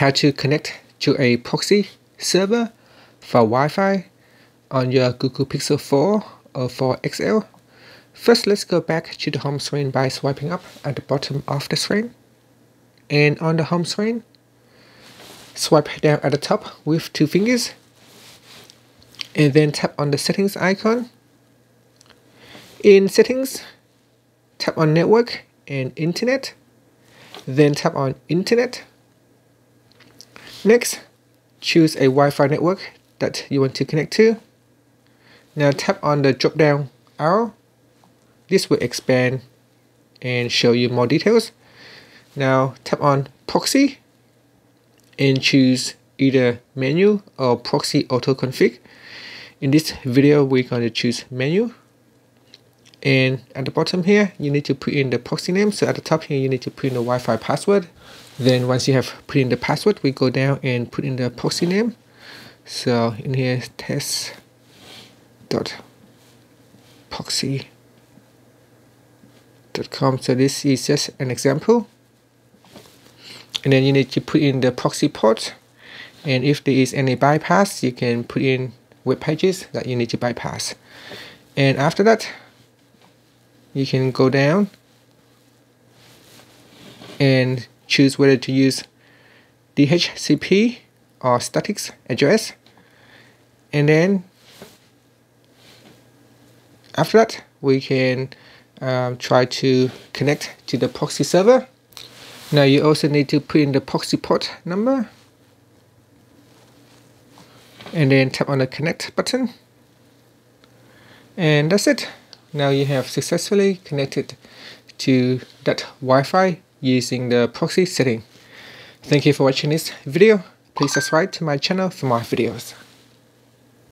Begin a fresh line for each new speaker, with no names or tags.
how to connect to a proxy server for Wi-Fi on your Google Pixel 4 or 4 XL. First, let's go back to the home screen by swiping up at the bottom of the screen. And on the home screen, swipe down at the top with two fingers. And then tap on the settings icon. In settings, tap on network and internet. Then tap on internet. Next, choose a Wi-Fi network that you want to connect to. Now tap on the drop down arrow. This will expand and show you more details. Now tap on proxy and choose either manual or proxy auto config. In this video, we're going to choose manual. And at the bottom here, you need to put in the proxy name. So at the top here, you need to put in the Wi-Fi password. Then once you have put in the password, we go down and put in the proxy name. So in here, test dot proxy dot com. So this is just an example. And then you need to put in the proxy port. And if there is any bypass, you can put in web pages that you need to bypass. And after that, you can go down and choose whether to use DHCP or static address. And then after that we can um, try to connect to the proxy server. Now you also need to put in the proxy port number and then tap on the connect button. And that's it now you have successfully connected to that Wi-Fi using the proxy setting. Thank you for watching this video. Please subscribe to my channel for more videos.